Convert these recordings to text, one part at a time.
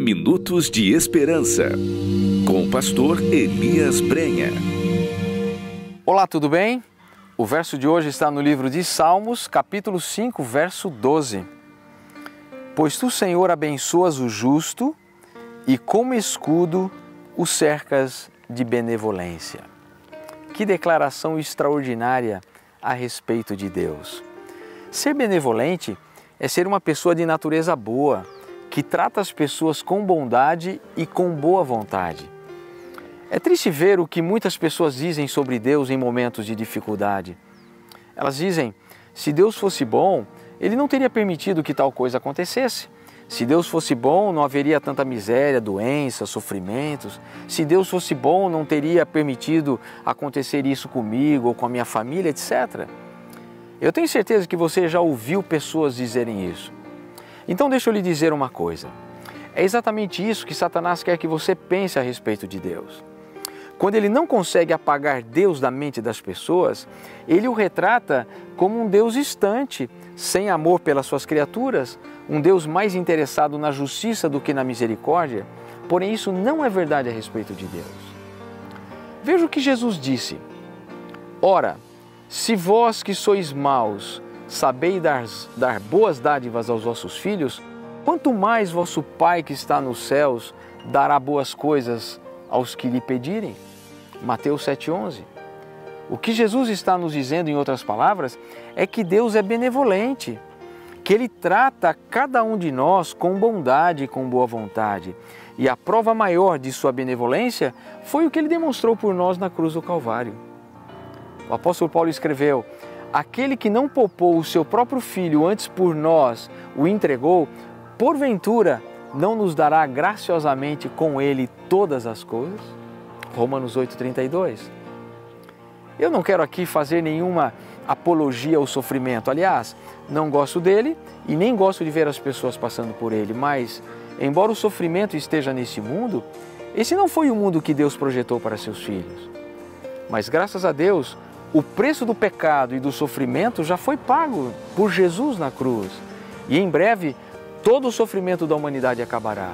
Minutos de Esperança, com o pastor Elias Brenha. Olá, tudo bem? O verso de hoje está no livro de Salmos, capítulo 5, verso 12. Pois tu, Senhor, abençoas o justo e como escudo o cercas de benevolência. Que declaração extraordinária a respeito de Deus. Ser benevolente é ser uma pessoa de natureza boa que trata as pessoas com bondade e com boa vontade. É triste ver o que muitas pessoas dizem sobre Deus em momentos de dificuldade. Elas dizem: se Deus fosse bom, ele não teria permitido que tal coisa acontecesse. Se Deus fosse bom, não haveria tanta miséria, doenças, sofrimentos. Se Deus fosse bom, não teria permitido acontecer isso comigo ou com a minha família, etc. Eu tenho certeza que você já ouviu pessoas dizerem isso. Então deixa eu lhe dizer uma coisa. É exatamente isso que Satanás quer que você pense a respeito de Deus. Quando ele não consegue apagar Deus da mente das pessoas, ele o retrata como um Deus distante, sem amor pelas suas criaturas, um Deus mais interessado na justiça do que na misericórdia. Porém, isso não é verdade a respeito de Deus. Veja o que Jesus disse: Ora, se vós que sois maus sabei dar, dar boas dádivas aos vossos filhos, quanto mais vosso Pai que está nos céus dará boas coisas aos que lhe pedirem. Mateus 7,11. O que Jesus está nos dizendo, em outras palavras, é que Deus é benevolente, que Ele trata cada um de nós com bondade e com boa vontade. E a prova maior de Sua benevolência foi o que Ele demonstrou por nós na cruz do Calvário. O apóstolo Paulo escreveu: aquele que não poupou o seu próprio filho, antes por nós o entregou, porventura não nos dará graciosamente com ele todas as coisas? Romanos 8,32. Eu não quero aqui fazer nenhuma apologia ao sofrimento. Aliás, não gosto dele e nem gosto de ver as pessoas passando por ele, mas, embora o sofrimento esteja nesse mundo, esse não foi o mundo que Deus projetou para seus filhos. Mas graças a Deus, o preço do pecado e do sofrimento já foi pago por Jesus na cruz. E em breve todo o sofrimento da humanidade acabará.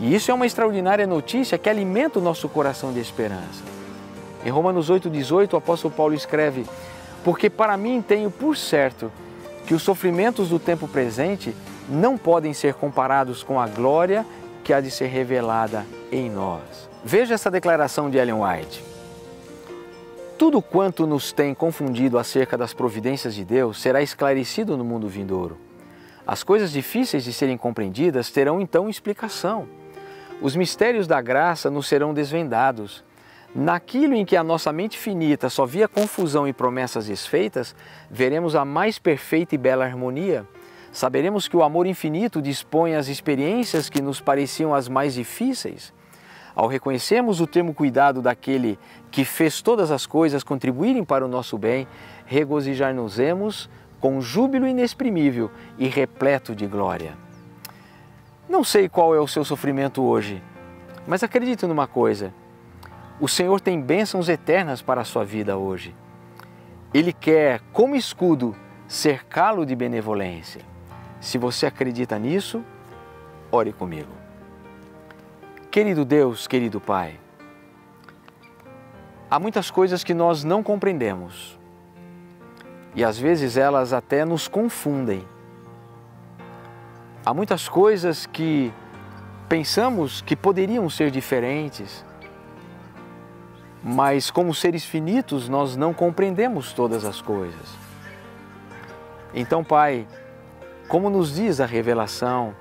E isso é uma extraordinária notícia que alimenta o nosso coração de esperança. Em Romanos 8,18, o apóstolo Paulo escreve: Porque para mim tenho por certo que os sofrimentos do tempo presente não podem ser comparados com a glória que há de ser revelada em nós. Veja essa declaração de Ellen White. Tudo quanto nos tem confundido acerca das providências de Deus será esclarecido no mundo vindouro. As coisas difíceis de serem compreendidas terão então explicação. Os mistérios da graça nos serão desvendados. Naquilo em que a nossa mente finita só via confusão e promessas desfeitas, veremos a mais perfeita e bela harmonia. Saberemos que o amor infinito dispõe as experiências que nos pareciam as mais difíceis. Ao reconhecermos o termo cuidado daquele que fez todas as coisas contribuírem para o nosso bem, regozijar-nos-emos com júbilo inexprimível e repleto de glória. Não sei qual é o seu sofrimento hoje, mas acredite numa coisa: o Senhor tem bênçãos eternas para a sua vida hoje. Ele quer, como escudo, cercá-lo de benevolência. Se você acredita nisso, ore comigo. Querido Deus, querido Pai, há muitas coisas que nós não compreendemos e às vezes elas até nos confundem. Há muitas coisas que pensamos que poderiam ser diferentes, mas como seres finitos nós não compreendemos todas as coisas. Então, Pai, como nos diz a revelação,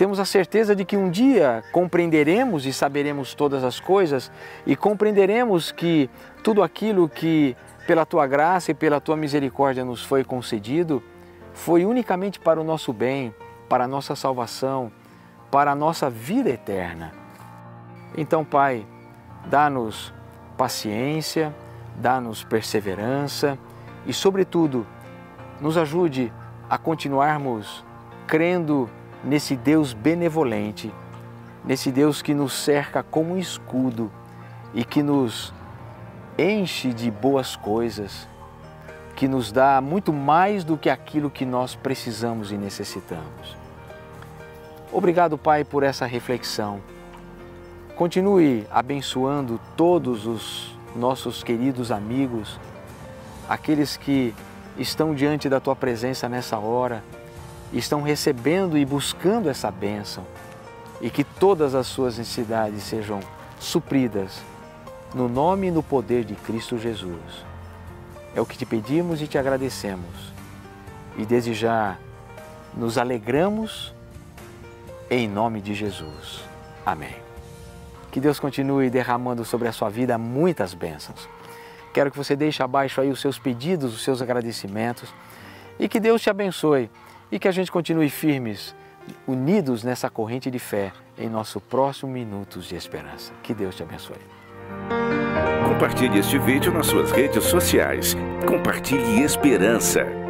temos a certeza de que um dia compreenderemos e saberemos todas as coisas e compreenderemos que tudo aquilo que pela tua graça e pela tua misericórdia nos foi concedido foi unicamente para o nosso bem, para a nossa salvação, para a nossa vida eterna. Então, Pai, dá-nos paciência, dá-nos perseverança e, sobretudo, nos ajude a continuarmos crendo nesse Deus benevolente, nesse Deus que nos cerca como um escudo e que nos enche de boas coisas, que nos dá muito mais do que aquilo que nós precisamos e necessitamos. Obrigado, Pai, por essa reflexão. Continue abençoando todos os nossos queridos amigos, aqueles que estão diante da tua presença nessa hora, estão recebendo e buscando essa bênção e que todas as suas necessidades sejam supridas no nome e no poder de Cristo Jesus. É o que te pedimos e te agradecemos. E desde já nos alegramos em nome de Jesus. Amém. Que Deus continue derramando sobre a sua vida muitas bênçãos. Quero que você deixe abaixo aí os seus pedidos, os seus agradecimentos e que Deus te abençoe e que a gente continue firmes, unidos nessa corrente de fé em nosso próximo Minutos de Esperança. Que Deus te abençoe. Compartilhe este vídeo nas suas redes sociais. Compartilhe esperança.